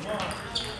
Thank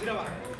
Mira abajo.